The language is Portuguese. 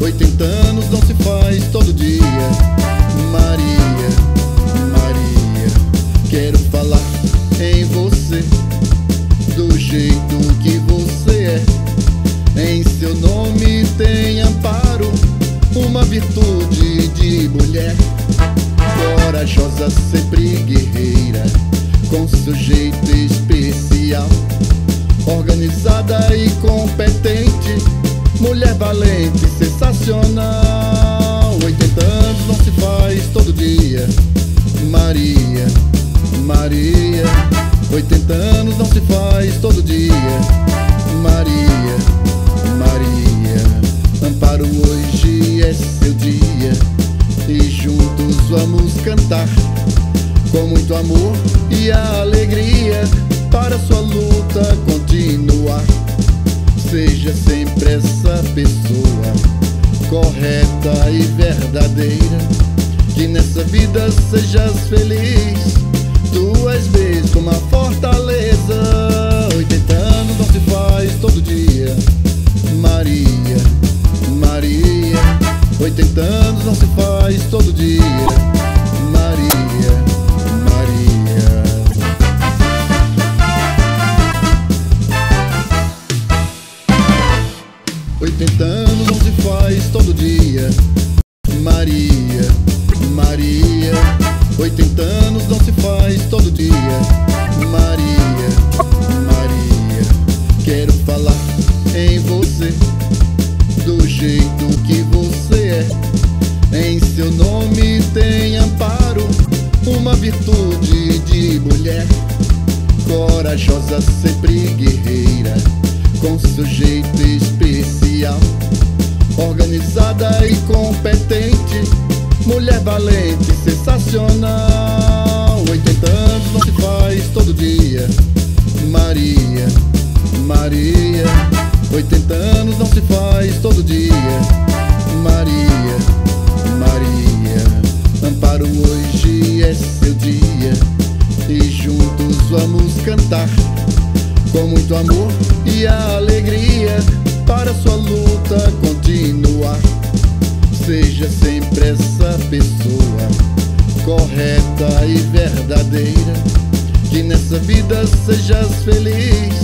80 anos não se faz todo dia. Maria, Maria. Quero falar em você, do jeito que você é. Em seu nome tem amparo, uma virtude de mulher. Corajosa, 80 anos não se faz todo dia. Maria, Maria. 80 anos não se faz todo dia. Maria, Maria. Amparo, hoje é seu dia. E juntos vamos cantar com muito amor e alegria para sua luta continuar. Seja sempre essa pessoa correta e verdadeira. Que nessa vida sejas feliz. Tu és mesmo uma fortaleza. 80 anos não se faz todo dia. Maria, Maria. 80 anos não se faz todo dia. 80 anos não se faz todo dia. Maria, Maria. 80 anos não se faz todo dia. Maria, Maria. Quero falar em você, do jeito que você é. Em seu nome tem amparo, uma virtude de mulher. Corajosa, sempre guerreira, com seu jeito competente, mulher valente, sensacional. 80 anos não se faz todo dia. Maria, Maria. 80 anos não se faz todo dia. Maria, Maria. Amparo, hoje é seu dia. E juntos vamos cantar com muito amor e alegria essa pessoa correta e verdadeira. Que nessa vida sejas feliz.